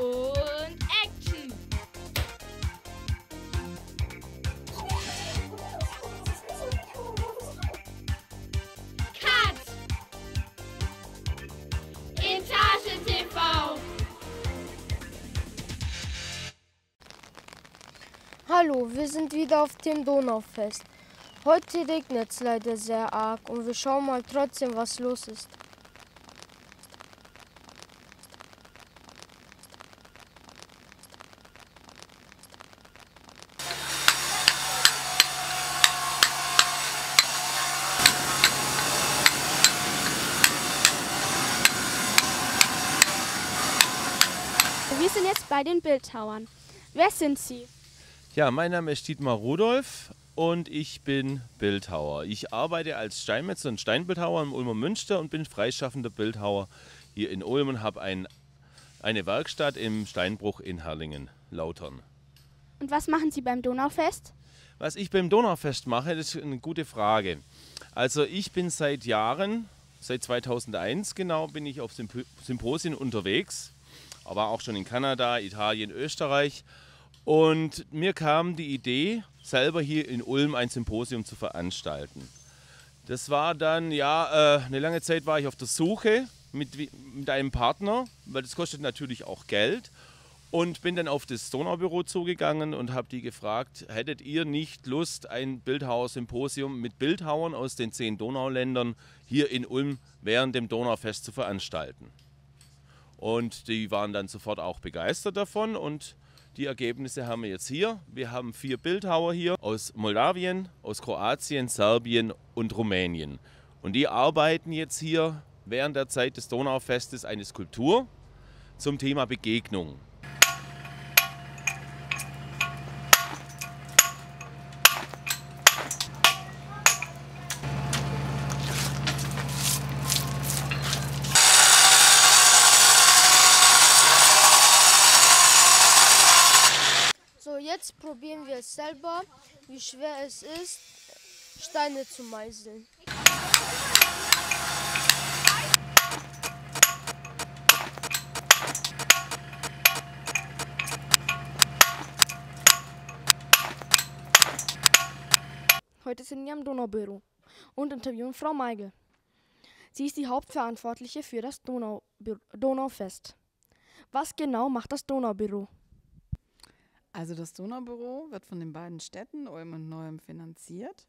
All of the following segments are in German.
Und Action! Cut! Etage TV! Hallo, wir sind wieder auf dem Donaufest. Heute regnet es leider sehr arg und wir schauen mal trotzdem, was los ist. Wir sind jetzt bei den Bildhauern. Wer sind Sie? Ja, mein Name ist Dietmar Rudolf und ich bin Bildhauer. Ich arbeite als Steinmetzer und Steinbildhauer im Ulmer Münster und bin freischaffender Bildhauer hier in Ulm und habe ein, eine Werkstatt im Steinbruch in Herlingen, Lautern. Und was machen Sie beim Donaufest? Was ich beim Donaufest mache, das ist eine gute Frage. Also ich bin seit Jahren, seit 2001 genau, bin ich auf Symp Symposien unterwegs, aber auch schon in Kanada, Italien, Österreich. Und mir kam die Idee, selber hier in Ulm ein Symposium zu veranstalten. Das war dann, ja, äh, eine lange Zeit war ich auf der Suche mit, mit einem Partner, weil das kostet natürlich auch Geld. Und bin dann auf das Donaubüro zugegangen und habe die gefragt, hättet ihr nicht Lust, ein Bildhauersymposium mit Bildhauern aus den zehn Donauländern hier in Ulm während dem Donaufest zu veranstalten? Und die waren dann sofort auch begeistert davon und die Ergebnisse haben wir jetzt hier. Wir haben vier Bildhauer hier aus Moldawien, aus Kroatien, Serbien und Rumänien. Und die arbeiten jetzt hier während der Zeit des Donaufestes eine Skulptur zum Thema Begegnung. So, jetzt es selber, wie schwer es ist, Steine zu meißeln. Heute sind wir am Donaubüro und interviewen Frau Meigel. Sie ist die Hauptverantwortliche für das Donau Donaufest. Was genau macht das Donaubüro? Also das Donaubüro wird von den beiden Städten Ulm und Neuem finanziert.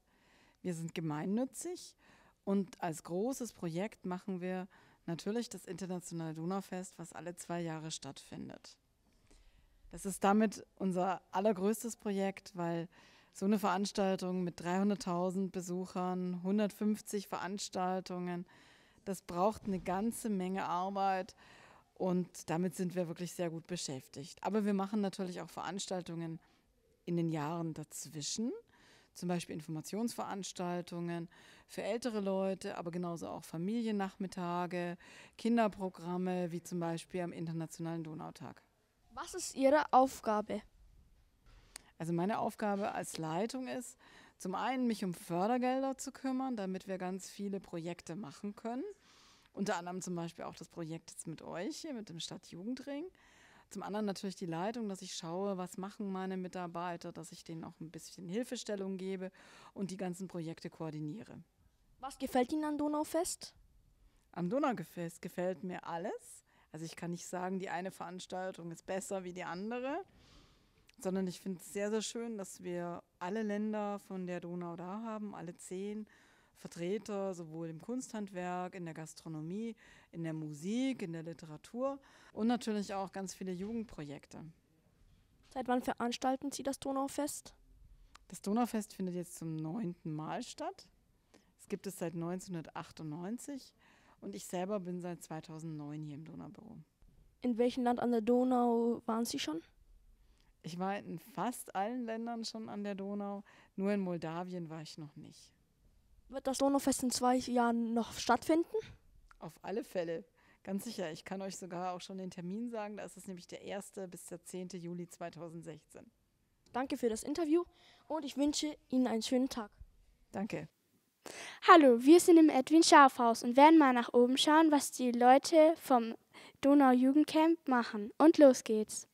Wir sind gemeinnützig und als großes Projekt machen wir natürlich das internationale Donaufest, was alle zwei Jahre stattfindet. Das ist damit unser allergrößtes Projekt, weil so eine Veranstaltung mit 300.000 Besuchern, 150 Veranstaltungen, das braucht eine ganze Menge Arbeit und damit sind wir wirklich sehr gut beschäftigt. Aber wir machen natürlich auch Veranstaltungen in den Jahren dazwischen, zum Beispiel Informationsveranstaltungen für ältere Leute, aber genauso auch Familiennachmittage, Kinderprogramme, wie zum Beispiel am Internationalen Donautag. Was ist Ihre Aufgabe? Also meine Aufgabe als Leitung ist, zum einen mich um Fördergelder zu kümmern, damit wir ganz viele Projekte machen können. Unter anderem zum Beispiel auch das Projekt jetzt mit euch hier, mit dem Stadtjugendring. Zum anderen natürlich die Leitung, dass ich schaue, was machen meine Mitarbeiter, dass ich denen auch ein bisschen Hilfestellung gebe und die ganzen Projekte koordiniere. Was gefällt Ihnen an Donaufest? Am Donaufest gefällt mir alles. Also ich kann nicht sagen, die eine Veranstaltung ist besser wie die andere, sondern ich finde es sehr, sehr schön, dass wir alle Länder von der Donau da haben, alle zehn Vertreter, sowohl im Kunsthandwerk, in der Gastronomie, in der Musik, in der Literatur und natürlich auch ganz viele Jugendprojekte. Seit wann veranstalten Sie das Donaufest? Das Donaufest findet jetzt zum neunten Mal statt. Es gibt es seit 1998 und ich selber bin seit 2009 hier im Donaubüro. In welchem Land an der Donau waren Sie schon? Ich war in fast allen Ländern schon an der Donau, nur in Moldawien war ich noch nicht. Wird das Donaufest in zwei Jahren noch stattfinden? Auf alle Fälle. Ganz sicher. Ich kann euch sogar auch schon den Termin sagen. Da ist es nämlich der 1. bis der 10. Juli 2016. Danke für das Interview und ich wünsche Ihnen einen schönen Tag. Danke. Hallo, wir sind im Edwin Schafhaus und werden mal nach oben schauen, was die Leute vom Donau-Jugendcamp machen. Und los geht's.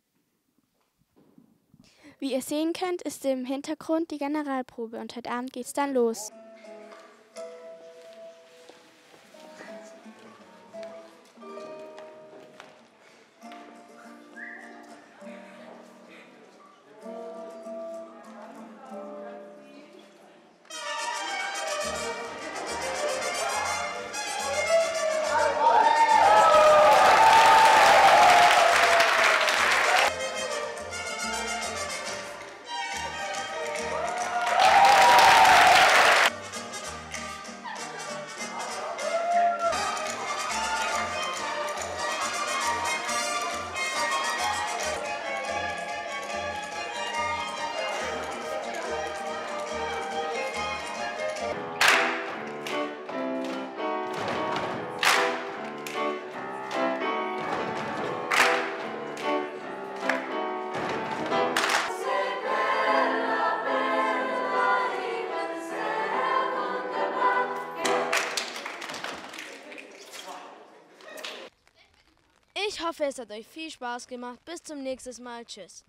Wie ihr sehen könnt, ist im Hintergrund die Generalprobe und heute Abend geht's dann los. Hoffe, es hat euch viel Spaß gemacht. Bis zum nächsten Mal. Tschüss.